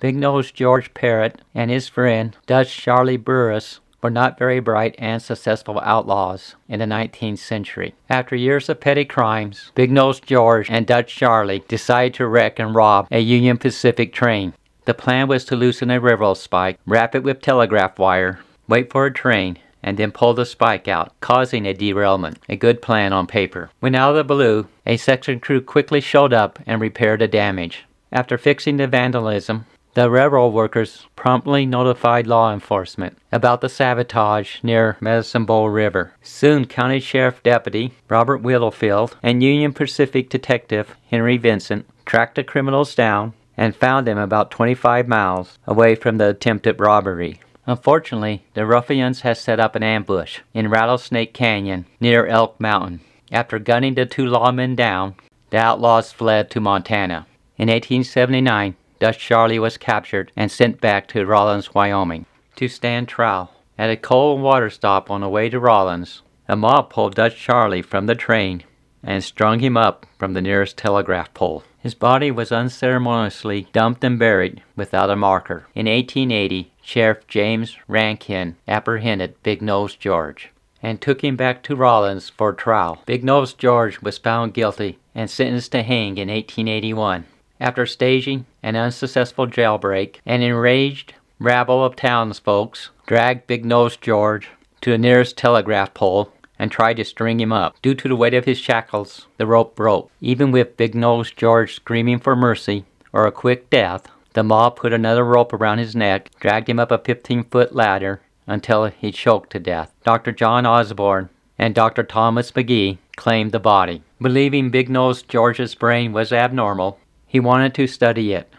Big Nose George Parrott and his friend Dutch Charlie Burris were not very bright and successful outlaws in the 19th century. After years of petty crimes, Big Nose George and Dutch Charlie decided to wreck and rob a Union Pacific train. The plan was to loosen a railroad spike, wrap it with telegraph wire, wait for a train, and then pull the spike out, causing a derailment. A good plan on paper. When out of the blue, a section crew quickly showed up and repaired the damage. After fixing the vandalism, the railroad workers promptly notified law enforcement about the sabotage near Medicine Bow River. Soon, County Sheriff Deputy Robert Littlefield and Union Pacific Detective Henry Vincent tracked the criminals down and found them about 25 miles away from the attempted robbery. Unfortunately, the ruffians had set up an ambush in Rattlesnake Canyon near Elk Mountain. After gunning the two lawmen down, the outlaws fled to Montana. In 1879, Dutch Charlie was captured and sent back to Rawlins, Wyoming, to stand trial. At a coal and water stop on the way to Rawlins, a mob pulled Dutch Charlie from the train and strung him up from the nearest telegraph pole. His body was unceremoniously dumped and buried without a marker. In 1880, Sheriff James Rankin apprehended Big Nose George and took him back to Rawlins for trial. Big Nose George was found guilty and sentenced to hang in 1881. After staging an unsuccessful jailbreak, an enraged rabble of townsfolk dragged Big Nose George to the nearest telegraph pole and tried to string him up. Due to the weight of his shackles, the rope broke. Even with Big Nose George screaming for mercy or a quick death, the mob put another rope around his neck, dragged him up a 15 foot ladder until he choked to death. Dr. John Osborne and Dr. Thomas Maghee claimed the body. Believing Big Nose George's brain was abnormal, he wanted to study it.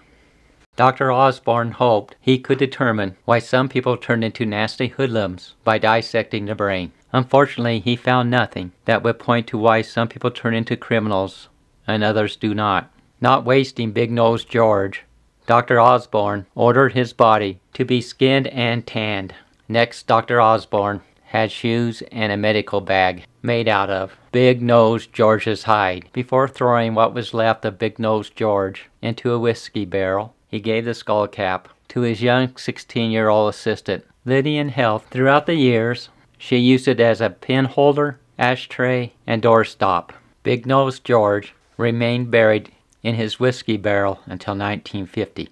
Dr. Osborne hoped he could determine why some people turned into nasty hoodlums by dissecting the brain. Unfortunately, he found nothing that would point to why some people turn into criminals and others do not. Not wasting Big Nose George, Dr. Osborne ordered his body to be skinned and tanned. Next, Dr. Osborne had shoes and a medical bag made out of Big Nose George's hide. Before throwing what was left of Big Nose George into a whiskey barrel, he gave the skull cap to his young 16 year old assistant, Lillian Heath, Throughout the years, she used it as a pen holder, ashtray, and doorstop. Big Nose George remained buried in his whiskey barrel until 1950.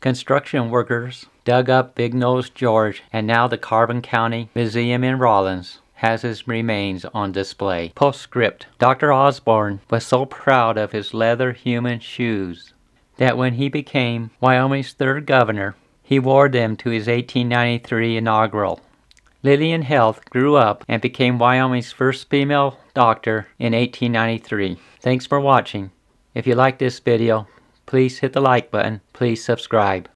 Construction workers dug up Big Nose George, and now the Carbon County Museum in Rawlins has his remains on display. Postscript Dr. Osborne was so proud of his leather human shoes that when he became Wyoming's third governor, he wore them to his 1893 inaugural. Lillian Heath grew up and became Wyoming's first female doctor in 1893. Thanks for watching. If you like this video, please hit the like button. Please subscribe.